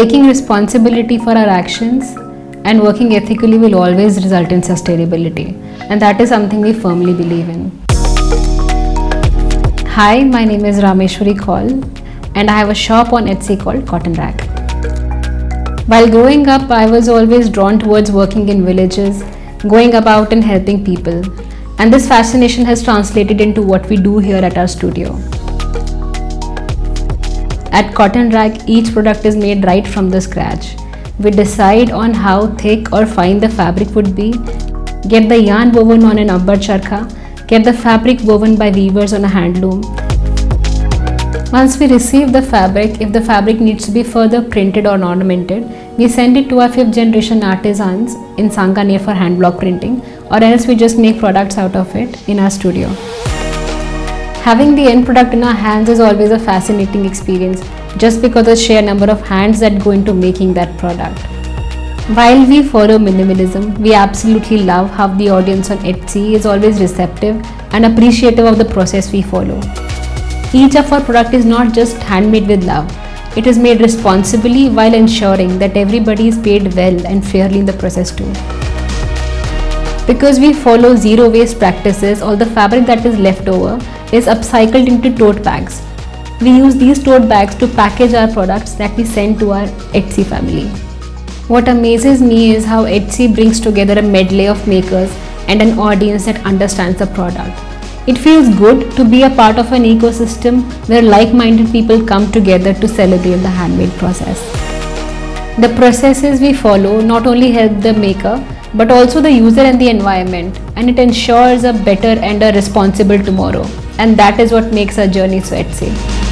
Taking responsibility for our actions and working ethically will always result in sustainability, and that is something we firmly believe in. Hi, my name is Rameshwari Kaul, and I have a shop on Etsy called CottonRack. While growing up, I was always drawn towards working in villages, going about and helping people, and this fascination has translated into what we do here at our studio. At CottonRack, each product is made right from the scratch. We decide on how thick or fine the fabric would be, get the yarn woven on an ambar charkha, get the fabric woven by weavers on a handloom. Once we receive the fabric, if the fabric needs to be further printed or ornamented, we send it to our 5th generation artisans in Sanganer for hand block printing or else we just make products out of it in our studio. Having the end product in our hands is always a fascinating experience just because of the sheer number of hands that go into making that product. While we follow minimalism, we absolutely love how the audience on Etsy is always receptive and appreciative of the process we follow. Each of our product is not just handmade with love, it is made responsibly while ensuring that everybody is paid well and fairly in the process too. Because we follow zero waste practices, all the fabric that is left over is upcycled into tote bags. We use these tote bags to package our products that we send to our Etsy family. What amazes me is how Etsy brings together a medley of makers and an audience that understands the product. It feels good to be a part of an ecosystem where like minded people come together to celebrate the handmade process. The processes we follow not only help the maker but also the user and the environment, and it ensures a better and a responsible tomorrow. And that is what makes our journey so.